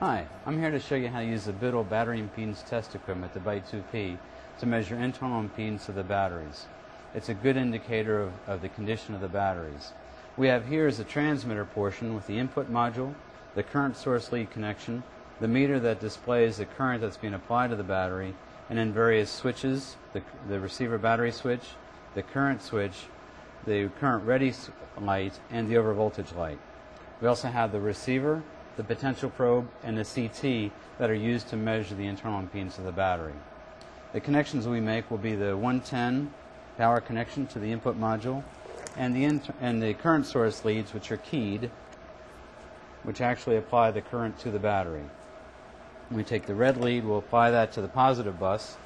Hi, I'm here to show you how to use the Biddle battery impedance test equipment, the BITE 2P, to measure internal impedance of the batteries. It's a good indicator of, of the condition of the batteries. We have here is the transmitter portion with the input module, the current source lead connection, the meter that displays the current that's being applied to the battery, and then various switches, the, the receiver battery switch, the current switch, the current ready light, and the overvoltage light. We also have the receiver, the potential probe, and the CT that are used to measure the internal impedance of the battery. The connections we make will be the 110 power connection to the input module and the, and the current source leads, which are keyed, which actually apply the current to the battery. We take the red lead, we'll apply that to the positive bus.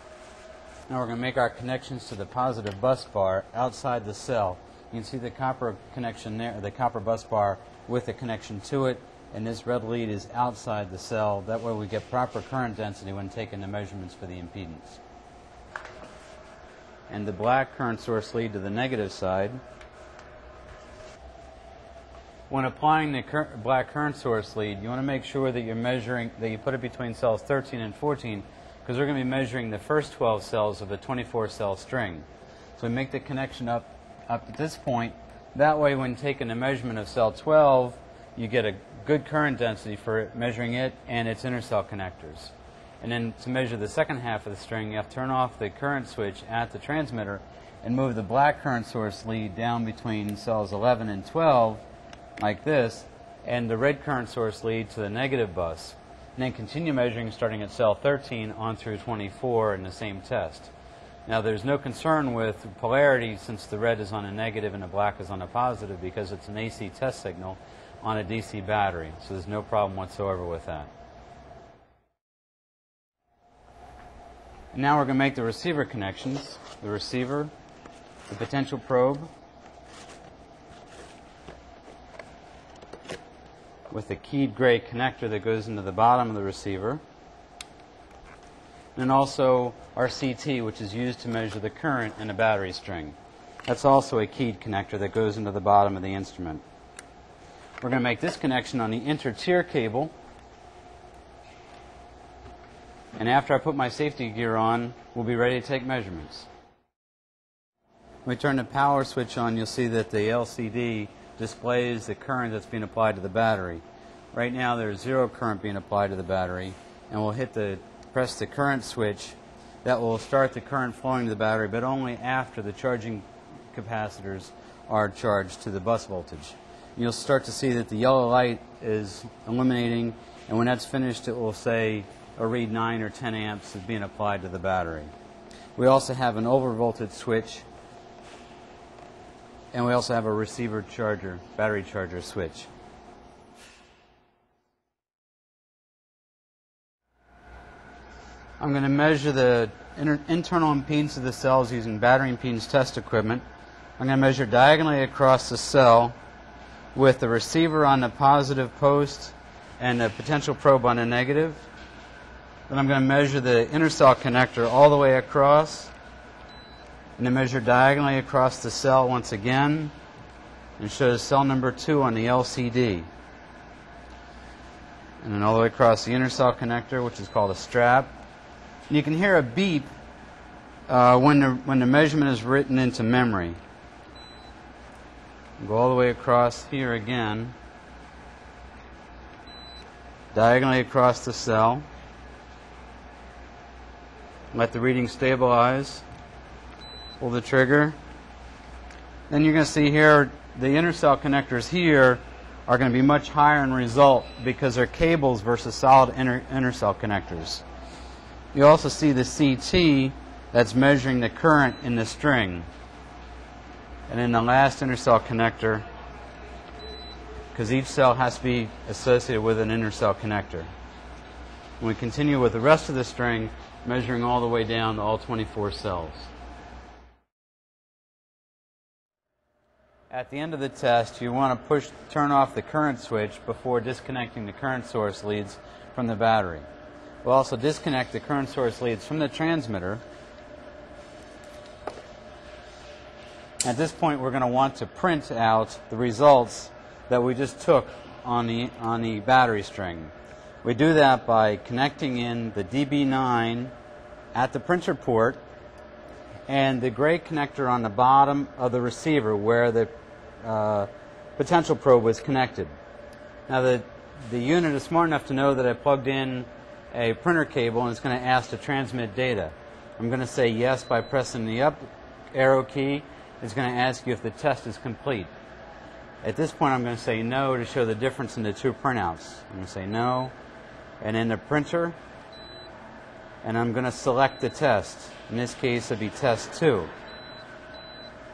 Now we're going to make our connections to the positive bus bar outside the cell. You can see the copper connection there, the copper bus bar with the connection to it and this red lead is outside the cell. That way we get proper current density when taking the measurements for the impedance. And the black current source lead to the negative side. When applying the cur black current source lead, you want to make sure that you're measuring, that you put it between cells 13 and 14, because we're going to be measuring the first 12 cells of a 24 cell string. So we make the connection up, up at this point. That way when taking a measurement of cell 12, you get a good current density for measuring it and its intercell connectors. And then to measure the second half of the string, you have to turn off the current switch at the transmitter and move the black current source lead down between cells 11 and 12 like this and the red current source lead to the negative bus. And then continue measuring starting at cell 13 on through 24 in the same test. Now there's no concern with polarity since the red is on a negative and the black is on a positive because it's an AC test signal on a DC battery. So there's no problem whatsoever with that. And now we're going to make the receiver connections. The receiver, the potential probe, with the keyed gray connector that goes into the bottom of the receiver. And also our CT, which is used to measure the current in a battery string. That's also a keyed connector that goes into the bottom of the instrument. We're going to make this connection on the inter-tier cable. And after I put my safety gear on, we'll be ready to take measurements. When we turn the power switch on, you'll see that the LCD displays the current that's being applied to the battery. Right now there's zero current being applied to the battery, and we'll hit the press the current switch. That will start the current flowing to the battery, but only after the charging capacitors are charged to the bus voltage you'll start to see that the yellow light is illuminating, and when that's finished, it will say or read 9 or 10 amps is being applied to the battery. We also have an overvoltage switch, and we also have a receiver charger, battery charger switch. I'm going to measure the inter internal impedance of the cells using battery impedance test equipment. I'm going to measure diagonally across the cell with the receiver on the positive post and the potential probe on the negative. Then I'm going to measure the intercell connector all the way across and then measure diagonally across the cell once again and shows cell number 2 on the LCD. And then all the way across the intercell connector, which is called a strap. And you can hear a beep uh, when, the, when the measurement is written into memory. Go all the way across here again. Diagonally across the cell. Let the reading stabilize. Pull the trigger. Then you're going to see here the intercell connectors here are going to be much higher in result because they're cables versus solid inter intercell connectors. You also see the CT that's measuring the current in the string. And then the last intercell connector, because each cell has to be associated with an intercell connector. And we continue with the rest of the string, measuring all the way down to all 24 cells. At the end of the test, you want to push, turn off the current switch before disconnecting the current source leads from the battery. We'll also disconnect the current source leads from the transmitter At this point, we're going to want to print out the results that we just took on the, on the battery string. We do that by connecting in the DB9 at the printer port and the gray connector on the bottom of the receiver where the uh, potential probe was connected. Now the, the unit is smart enough to know that I plugged in a printer cable and it's going to ask to transmit data. I'm going to say yes by pressing the up arrow key. It's going to ask you if the test is complete. At this point I'm going to say no to show the difference in the two printouts. I'm going to say no and in the printer and I'm going to select the test. In this case, it'll be test 2.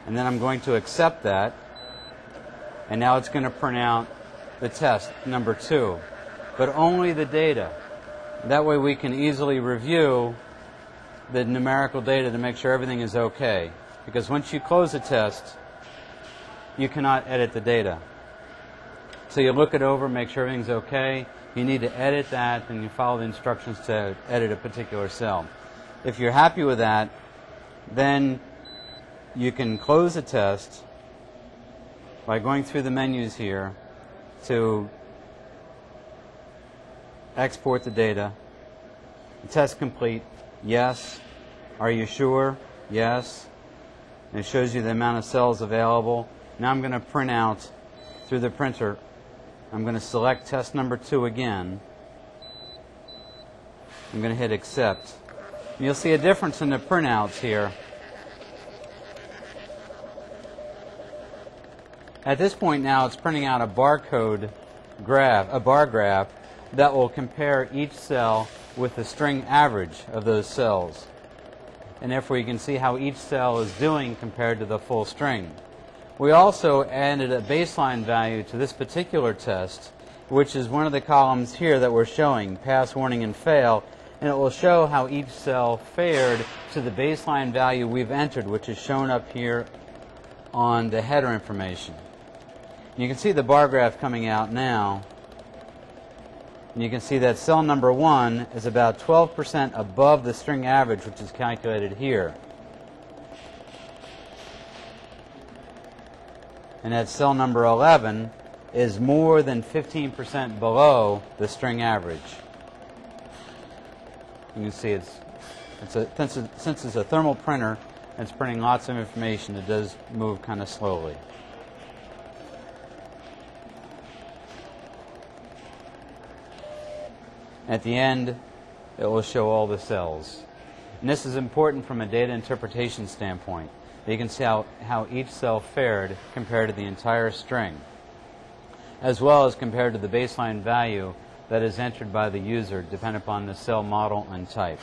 And then I'm going to accept that. And now it's going to print out the test, number 2. But only the data. That way we can easily review the numerical data to make sure everything is okay. Because once you close a test, you cannot edit the data. So you look it over, make sure everything's okay, you need to edit that and you follow the instructions to edit a particular cell. If you're happy with that, then you can close the test by going through the menus here to export the data. Test complete. Yes. Are you sure? Yes. And it shows you the amount of cells available. Now I'm going to print out through the printer I'm going to select test number two again. I'm going to hit accept. You'll see a difference in the printouts here. At this point now it's printing out a barcode graph, a bar graph that will compare each cell with the string average of those cells. And therefore you can see how each cell is doing compared to the full string. We also added a baseline value to this particular test, which is one of the columns here that we're showing, pass, warning, and fail, and it will show how each cell fared to the baseline value we've entered, which is shown up here on the header information. You can see the bar graph coming out now. And you can see that cell number one is about 12% above the string average, which is calculated here. and that cell number 11 is more than 15% below the string average. You can see it's, it's a, since it's a thermal printer it's printing lots of information, it does move kind of slowly. At the end, it will show all the cells. And this is important from a data interpretation standpoint. You can see how, how each cell fared compared to the entire string, as well as compared to the baseline value that is entered by the user depending upon the cell model and type.